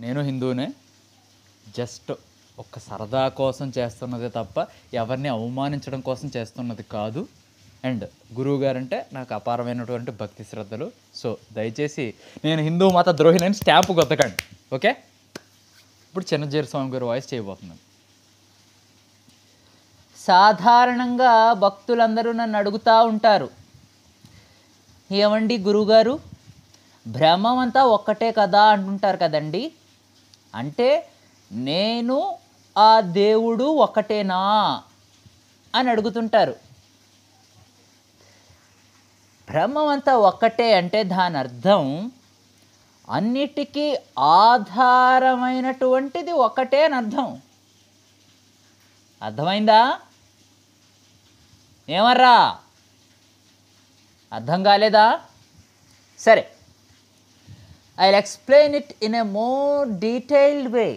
నేను హిందువునే జస్ట్ ఒక సరదా కోసం చేస్తున్నదే తప్ప ఎవరిని అవమానించడం కోసం చేస్తున్నది కాదు. అండ్ గురువు గారంటే నాకు అపారమైనటువంటి భక్తి శ్రద్ధలు. సో దయచేసి నేను హిందూ మత ద్రోహినని స్టాంపు కొత్తకండి ఓకే? ఇప్పుడు చిన్నజీర స్వామి గారు వాయిస్ చేయబోతున్నాను. సాధారణంగా భక్తులందరూ నన్ను అడుగుతూ ఉంటారు. ఏమండి గురువుగారు? బ్రహ్మం అంతా ఒక్కటే కదా అంటుంటారు కదండి. అంటే నేను ఆ దేవుడు ఒకటేనా అని అడుగుతుంటారు. బ్రహ్మం అంతా ఒక్కటే అంటే దాని అర్థం అన్నిటికీ ఆధారమైనటువంటిది ఒకటే అని అర్థం. అర్థమైందా? ఏమర్రా? అర్థం కాలేదా? సరే. I explain it in a more detailed way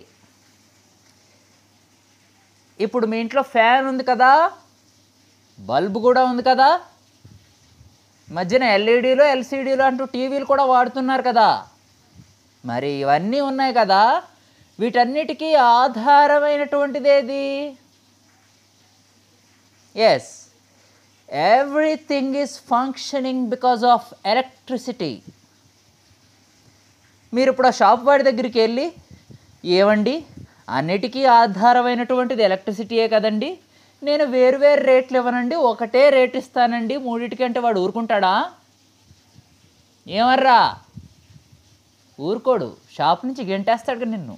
ఇప్పుడు మీ ఇంట్లో ఫ్యాన్ ఉంది కదా బల్బ్ కూడా ఉంది కదా మధ్యన ఎల్ఈడీలో ఎల్సీడీలు అంటూ టీవీలు కూడా వాడుతున్నారు కదా. మరి ఇవన్నీ ఉన్నాయి కదా వీటన్నిటికీ ఆధారమైనటువంటిది ఏది yes everything is functioning because of electricity మీరు ఇప్పుడు ఆ షాప్ వాడి దగ్గరికి వెళ్ళి? ఏవండి? అన్నిటికీ ఆధారమైనటువంటిది ఎలక్ట్రిసిటీయే కదండి. నేను వేరు వేరు రేట్లు ఇవ్వనండి ఒకటే రేట్ ఇస్తానండి మూడింటికంటే వాడు ఊరుకుంటాడా? ఏమర్రా? ఊరుకోడు షాప్ నుంచి గెంటేస్తాడు నిన్ను.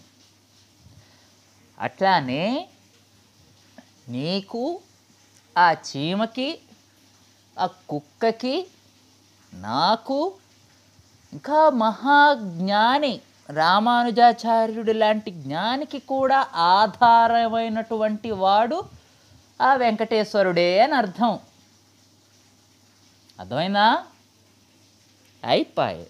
అట్లానే నీకు ఆ చీమకి ఆ కుక్కకి నాకు ఇంకా మహాజ్ఞాని రామానుజాచార్యుడు లాంటి జ్ఞానికి కూడా ఆధారమైనటువంటి వాడు ఆ వెంకటేశ్వరుడే అని అర్థం. అర్థమైందా? అయిపోయి.